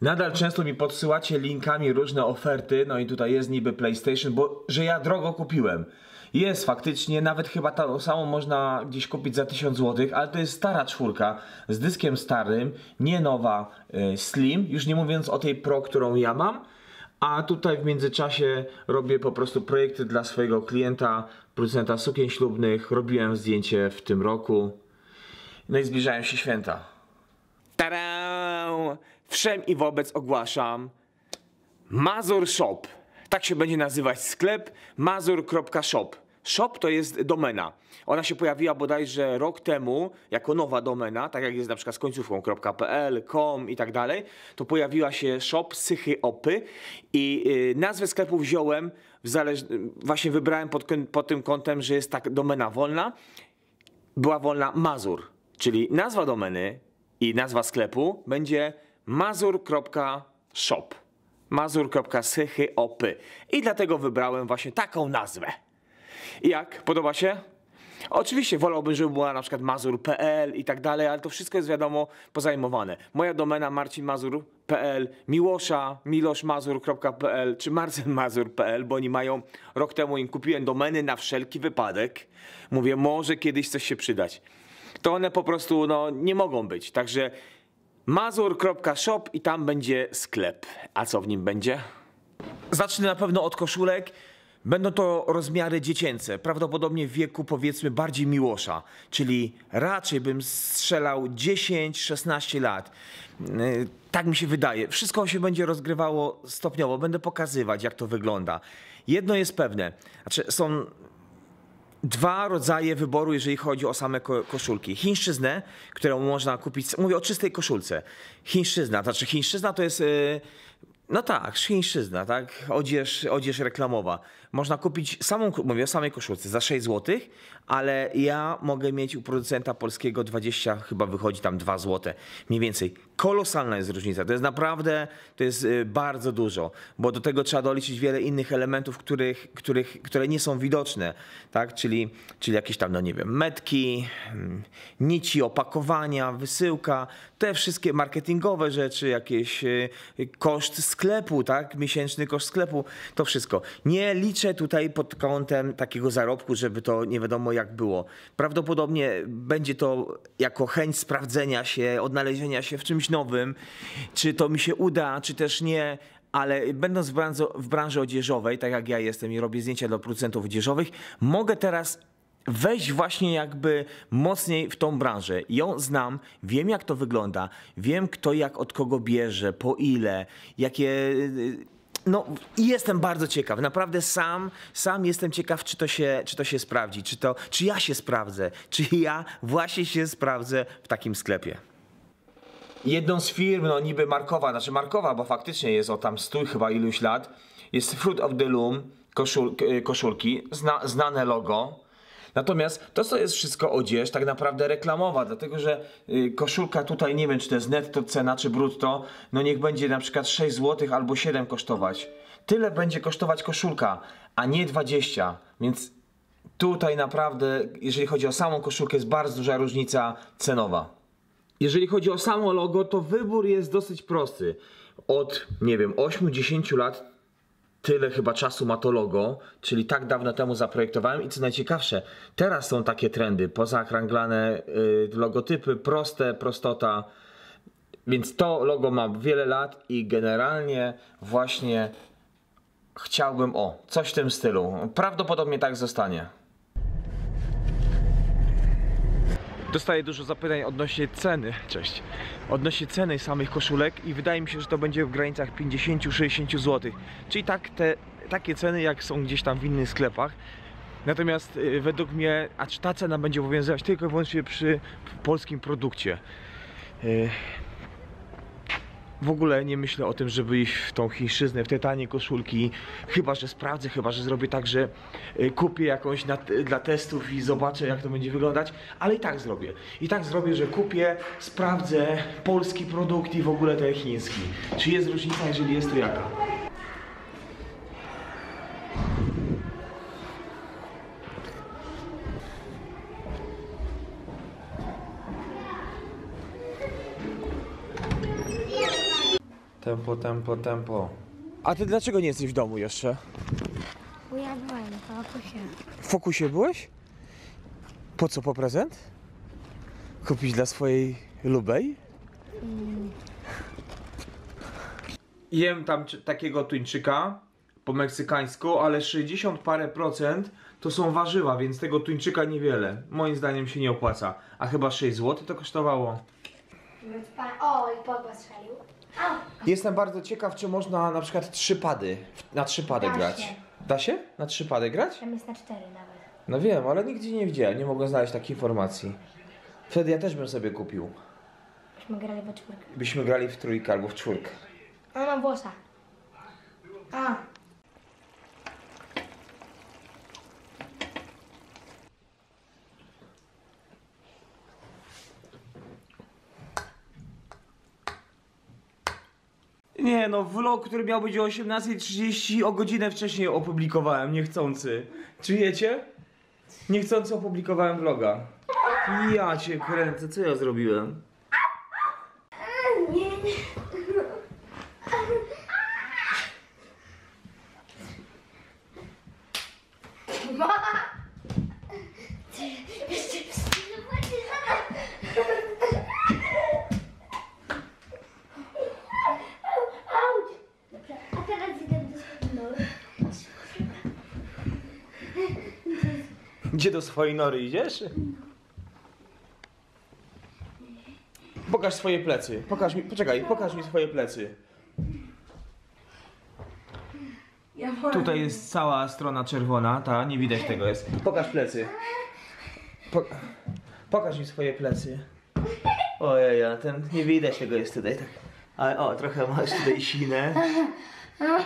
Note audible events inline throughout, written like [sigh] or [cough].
Nadal często mi podsyłacie linkami różne oferty, no i tutaj jest niby PlayStation, bo że ja drogo kupiłem. Jest faktycznie, nawet chyba to samo można gdzieś kupić za 1000 zł, ale to jest stara czwórka z dyskiem starym, nie nowa y, Slim, już nie mówiąc o tej Pro, którą ja mam. A tutaj w międzyczasie robię po prostu projekty dla swojego klienta, producenta sukien ślubnych. Robiłem zdjęcie w tym roku. No i zbliżają się święta. Tadam! Wszem i wobec ogłaszam Mazur Shop. Tak się będzie nazywać sklep mazur.shop. Shop to jest domena. Ona się pojawiła bodajże rok temu jako nowa domena, tak jak jest na przykład z końcówką.pl, com i tak dalej. To pojawiła się shop Sychy Opy i yy, nazwę sklepu wziąłem, właśnie wybrałem pod, pod tym kątem, że jest tak domena wolna. Była wolna Mazur, czyli nazwa domeny i nazwa sklepu będzie mazur.shop mazur.sychyopy i dlatego wybrałem właśnie taką nazwę. Jak? Podoba się? Oczywiście wolałbym, żeby była na przykład mazur.pl i tak dalej, ale to wszystko jest wiadomo pozajmowane. Moja domena marcinmazur.pl, Miłosza, miloszmazur.pl czy marcelmazur.pl, bo oni mają, rok temu im kupiłem domeny na wszelki wypadek. Mówię, może kiedyś coś się przydać. To one po prostu no, nie mogą być, także mazur.shop i tam będzie sklep. A co w nim będzie? Zacznę na pewno od koszulek. Będą to rozmiary dziecięce, prawdopodobnie w wieku powiedzmy bardziej Miłosza, czyli raczej bym strzelał 10-16 lat. Yy, tak mi się wydaje. Wszystko się będzie rozgrywało stopniowo, będę pokazywać jak to wygląda. Jedno jest pewne, znaczy są dwa rodzaje wyboru, jeżeli chodzi o same ko koszulki. Chińszczyznę, którą można kupić, mówię o czystej koszulce. Chińszczyzna, znaczy chińszczyzna to jest... Yy, no tak, chińszczyzna, tak? Odzież, odzież reklamowa. Można kupić samą, mówię o samej koszulce za 6 zł, ale ja mogę mieć u producenta polskiego 20, chyba wychodzi tam 2 zł, mniej więcej. Kolosalna jest różnica, to jest naprawdę, to jest y, bardzo dużo, bo do tego trzeba doliczyć wiele innych elementów, których, których, które nie są widoczne, tak? Czyli, czyli jakieś tam, no nie wiem, metki, mm, nici, opakowania, wysyłka, te wszystkie marketingowe rzeczy, jakieś y, koszt sklepu, tak? Miesięczny koszt sklepu, to wszystko. Nie liczę tutaj pod kątem takiego zarobku, żeby to nie wiadomo jak było. Prawdopodobnie będzie to jako chęć sprawdzenia się, odnalezienia się w czymś nowym, czy to mi się uda, czy też nie, ale będąc w branży, w branży odzieżowej, tak jak ja jestem i robię zdjęcia dla producentów odzieżowych, mogę teraz wejść właśnie jakby mocniej w tą branżę. Ją znam, wiem jak to wygląda, wiem kto jak od kogo bierze, po ile, jakie no i jestem bardzo ciekaw, naprawdę sam, sam jestem ciekaw, czy to, się, czy to się sprawdzi, czy, to, czy ja się sprawdzę, czy ja właśnie się sprawdzę w takim sklepie. Jedną z firm, no niby markowa, znaczy markowa, bo faktycznie jest o tam stój chyba iluś lat, jest Fruit of the Loom, koszul, koszulki, zna, znane logo, Natomiast to, co jest wszystko odzież, tak naprawdę reklamowa, dlatego że y, koszulka tutaj, nie wiem czy to jest netto cena czy brutto, no niech będzie na przykład 6 zł albo 7 kosztować. Tyle będzie kosztować koszulka, a nie 20, więc tutaj naprawdę, jeżeli chodzi o samą koszulkę, jest bardzo duża różnica cenowa. Jeżeli chodzi o samo logo, to wybór jest dosyć prosty. Od, nie wiem, 8-10 lat tyle chyba czasu ma to logo, czyli tak dawno temu zaprojektowałem i co najciekawsze, teraz są takie trendy, pozakręglane y, logotypy, proste, prostota, więc to logo ma wiele lat i generalnie właśnie chciałbym, o, coś w tym stylu. Prawdopodobnie tak zostanie. Dostaję dużo zapytań odnośnie ceny, cześć, odnośnie ceny samych koszulek i wydaje mi się, że to będzie w granicach 50-60 zł. Czyli tak te, takie ceny jak są gdzieś tam w innych sklepach. Natomiast y, według mnie, a ta cena będzie obowiązywać tylko i wyłącznie przy polskim produkcie. W ogóle nie myślę o tym, żeby iść w tą chińszczyznę, w te tanie koszulki. Chyba, że sprawdzę, chyba, że zrobię tak, że y, kupię jakąś na, dla testów i zobaczę, jak to będzie wyglądać. Ale i tak zrobię. I tak zrobię, że kupię, sprawdzę polski produkt i w ogóle ten chiński. Czy jest różnica, jeżeli jest, to jaka? Tempo, tempo, tempo. A ty dlaczego nie jesteś w domu jeszcze? Bo ja byłem w fokusie. W fokusie byłeś? Po co, po prezent? Kupić dla swojej lubej? Jem tam takiego tuńczyka po meksykańsku, ale 60 parę procent to są warzywa, więc tego tuńczyka niewiele. Moim zdaniem się nie opłaca. A chyba 6 zł to kosztowało. O, i Pogba strzelił. Jestem bardzo ciekaw, czy można na przykład trzy pady, na trzy pady Da grać. się. Da się? Na trzy pady grać? tam jest na cztery nawet. No wiem, ale nigdzie nie widziałem, nie mogłem znaleźć takiej informacji. Wtedy ja też bym sobie kupił. Byśmy grali we czwórkę. Byśmy grali w trójkę albo w czwórkę. A mam włosa. A. Nie no, vlog, który miał być o 18.30 o godzinę wcześniej opublikowałem, niechcący. Czujecie? Niechcący opublikowałem vloga. Ja cię kręcę, co ja zrobiłem? Nie, nie. Dobrze, a teraz idę do swojego Gdzie do swojej nory idziesz? Pokaż swoje plecy. Pokaż mi, poczekaj, pokaż mi swoje plecy. Tutaj jest cała strona czerwona, ta, nie widać tego jest. Pokaż plecy. Po, pokaż mi swoje plecy. Ojej, ten, nie widać tego jest tutaj tak. Ale o, trochę masz tutaj sinę.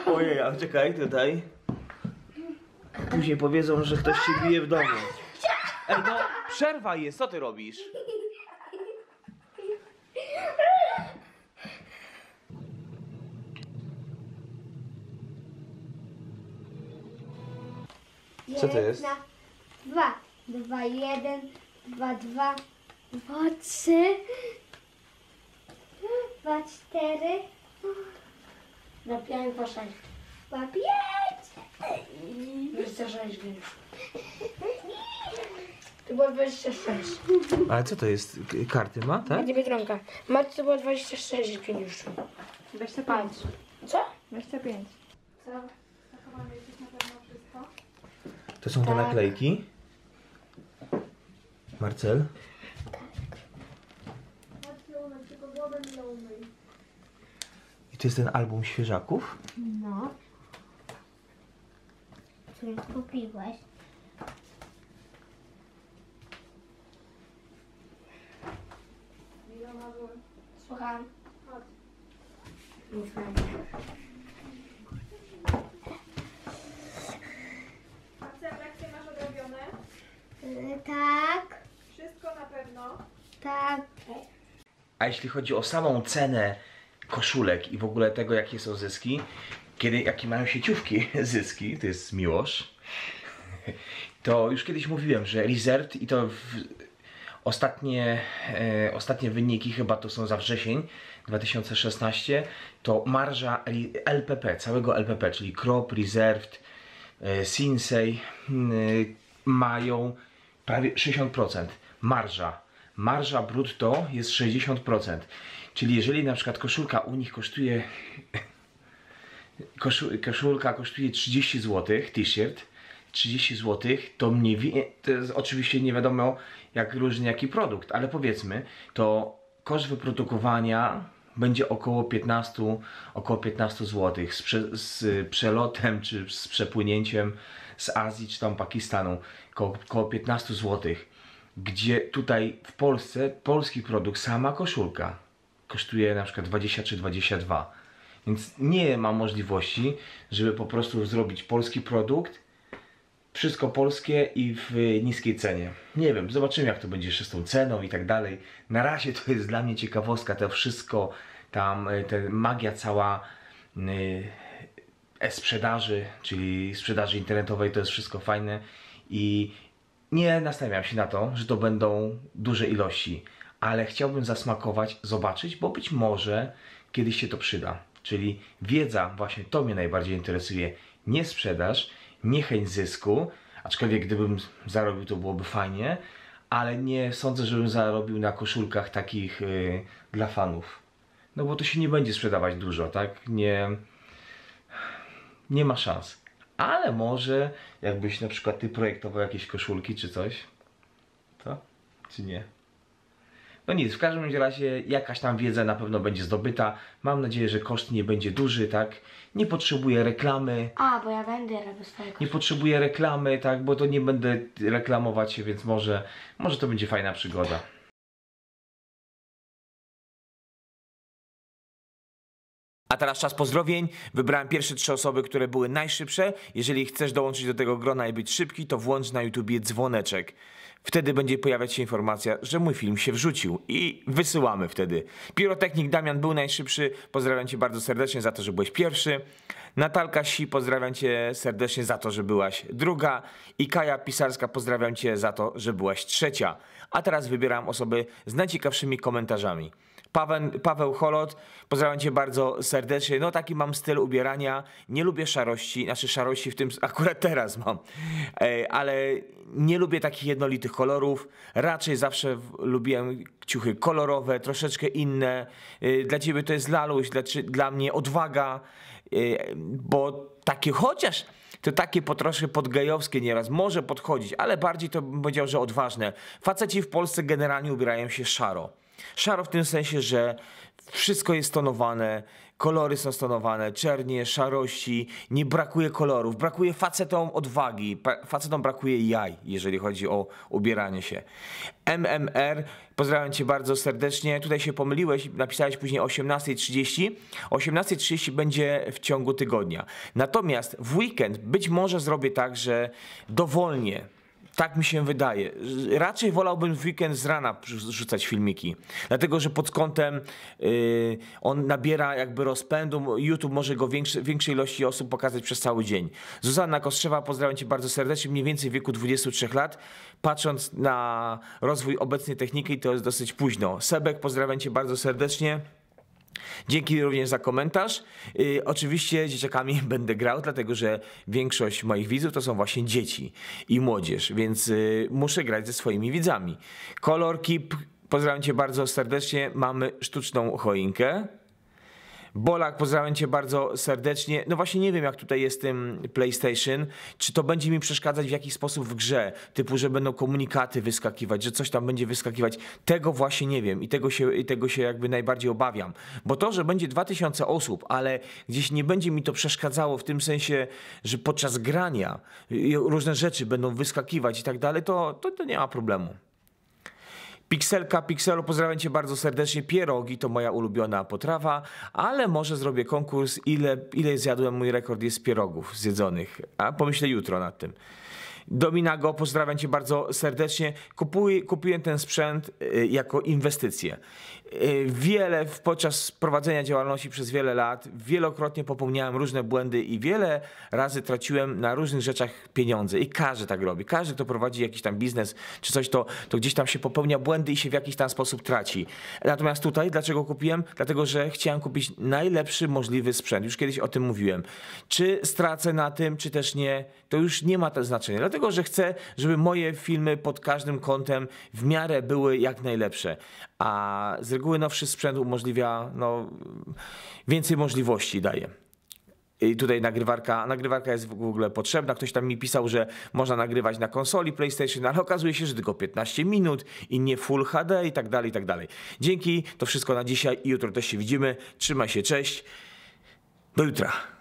Ojej, czekaj, tutaj. Później powiedzą, że ktoś się bije w domu. Ej, no, przerwa jest, co ty robisz? Co to jest? Jedna, Dwa. Dwa, jeden, dwa, dwa, dwa, trzy, dwa, cztery, dwa, pięć, dwa, sześć. Dwa, pięć. 26 więc. To było 26. Ale co to jest? Karty ma, tak? Będzie Biedronka. Marcie to było 26 pieniędzy. 25. Co? 25. Co? To są te naklejki. Marcel? I to jest ten album świeżaków? No. Który kupiłeś? Słucham. Marcel, lekcje masz odrobione? Y, tak, Wszystko na pewno. tak. A jeśli chodzi o samą cenę koszulek i w ogóle tego, jakie są zyski, kiedy, jakie mają sieciówki [laughs] zyski, to jest Miłosz, to już kiedyś mówiłem, że Reserved i to ostatnie, e, ostatnie wyniki, chyba to są za wrzesień 2016, to marża LPP, całego LPP, czyli Crop, Reserved, e, Sinsei y, mają prawie 60%. Marża. Marża brutto jest 60%. Czyli jeżeli na przykład koszulka u nich kosztuje koszu, koszulka kosztuje 30 zł, t-shirt 30 zł, to mniej to jest oczywiście nie wiadomo jak różny jaki produkt, ale powiedzmy, to koszt wyprodukowania będzie około 15, około 15 zł z, prze, z przelotem czy z przepłynięciem z Azji czy tam Pakistanu około, około 15 zł. Gdzie tutaj w Polsce polski produkt, sama koszulka kosztuje na przykład 20 czy 22. Więc nie ma możliwości, żeby po prostu zrobić polski produkt, wszystko polskie i w niskiej cenie. Nie wiem, zobaczymy jak to będzie z tą ceną i tak dalej. Na razie to jest dla mnie ciekawostka, to wszystko, tam y, ta magia cała e-sprzedaży, czyli sprzedaży internetowej, to jest wszystko fajne i nie nastawiam się na to, że to będą duże ilości, ale chciałbym zasmakować, zobaczyć, bo być może kiedyś się to przyda. Czyli wiedza, właśnie to mnie najbardziej interesuje. Nie sprzedaż, nie chęć zysku, aczkolwiek gdybym zarobił, to byłoby fajnie, ale nie sądzę, żebym zarobił na koszulkach takich y, dla fanów. No bo to się nie będzie sprzedawać dużo, tak? Nie, nie ma szans. Ale może jakbyś na przykład ty projektował jakieś koszulki czy coś, to? Czy nie? No nic, w każdym razie jakaś tam wiedza na pewno będzie zdobyta. Mam nadzieję, że koszt nie będzie duży, tak? Nie potrzebuję reklamy, A, bo ja będę robił swojego. nie potrzebuję reklamy, tak? Bo to nie będę reklamować się, więc może, może to będzie fajna przygoda. A teraz czas pozdrowień. Wybrałem pierwsze trzy osoby, które były najszybsze. Jeżeli chcesz dołączyć do tego grona i być szybki, to włącz na YouTubie dzwoneczek. Wtedy będzie pojawiać się informacja, że mój film się wrzucił i wysyłamy wtedy. Pirotechnik Damian był najszybszy. Pozdrawiam cię bardzo serdecznie za to, że byłeś pierwszy. Natalka Si, pozdrawiam cię serdecznie za to, że byłaś druga. I Kaja Pisarska, pozdrawiam cię za to, że byłaś trzecia. A teraz wybieram osoby z najciekawszymi komentarzami. Paweł, Paweł Holot, pozdrawiam cię bardzo serdecznie. No taki mam styl ubierania. Nie lubię szarości, znaczy szarości w tym [laughs] akurat teraz mam, E, ale nie lubię takich jednolitych kolorów. Raczej zawsze lubiłem ciuchy kolorowe, troszeczkę inne. E, Dla ciebie to jest laluś, dla, dla mnie odwaga, e, bo takie chociaż to takie po troszkę podgejowskie nieraz może podchodzić, ale bardziej to bym powiedział, że odważne. Faceci w Polsce generalnie ubierają się szaro. Szaro w tym sensie, że wszystko jest tonowane, kolory są stonowane, czernie, szarości, nie brakuje kolorów, brakuje facetom odwagi, facetom brakuje jaj, jeżeli chodzi o ubieranie się. MMR, pozdrawiam cię bardzo serdecznie, tutaj się pomyliłeś, napisałeś później o 18.30, o 18.30 będzie w ciągu tygodnia. Natomiast w weekend być może zrobię tak, że dowolnie, tak mi się wydaje. Raczej wolałbym w weekend z rana rzucać filmiki. Dlatego, że pod kątem yy, on nabiera jakby rozpędu. YouTube może go większej ilości osób pokazać przez cały dzień. Zuzanna Kostrzewa, pozdrawiam cię bardzo serdecznie. Mniej więcej w wieku 23 lat. Patrząc na rozwój obecnej techniki, to jest dosyć późno. Sebek, pozdrawiam cię bardzo serdecznie. Dzięki również za komentarz. Yy, oczywiście dzieciakami [laughs] będę grał, dlatego że większość moich widzów to są właśnie dzieci i młodzież, więc yy, muszę grać ze swoimi widzami. Color Keep, pozdrawiam cię bardzo serdecznie. Mamy sztuczną choinkę. Bolak, pozdrawiam cię bardzo serdecznie. No właśnie nie wiem, jak tutaj jest tym PlayStation. Czy to będzie mi przeszkadzać w jakiś sposób w grze? Typu, że będą komunikaty wyskakiwać, że coś tam będzie wyskakiwać. Tego właśnie nie wiem i tego się, i tego się jakby najbardziej obawiam. Bo to, że będzie 2000 osób, ale gdzieś nie będzie mi to przeszkadzało w tym sensie, że podczas grania różne rzeczy będą wyskakiwać i tak dalej, to, to, to nie ma problemu. Pikselka, Pikselu, pozdrawiam cię bardzo serdecznie. Pierogi to moja ulubiona potrawa, ale może zrobię konkurs, ile, ile zjadłem, mój rekord jest pierogów zjedzonych. A pomyślę jutro nad tym. Dominago, pozdrawiam cię bardzo serdecznie. Kupuj, kupiłem ten sprzęt y, jako inwestycję. Y, Wiele podczas prowadzenia działalności przez wiele lat, wielokrotnie popełniałem różne błędy i wiele razy traciłem na różnych rzeczach pieniądze. I każdy tak robi. Każdy, kto prowadzi jakiś tam biznes czy coś, to, to gdzieś tam się popełnia błędy i się w jakiś tam sposób traci. Natomiast tutaj, dlaczego kupiłem? Dlatego, że chciałem kupić najlepszy możliwy sprzęt. Już kiedyś o tym mówiłem. Czy stracę na tym, czy też nie, to już nie ma znaczenia. Dlatego, że chcę, żeby moje filmy pod każdym kątem w miarę były jak najlepsze. A z reguły nowszy sprzęt umożliwia no, więcej możliwości daje. I tutaj nagrywarka, nagrywarka jest w ogóle potrzebna. Ktoś tam mi pisał, że można nagrywać na konsoli PlayStation, ale okazuje się, że tylko 15 minut i nie Full HD i tak dalej, i tak dalej. Dzięki, to wszystko na dzisiaj i jutro też się widzimy. Trzymaj się, cześć. Do jutra.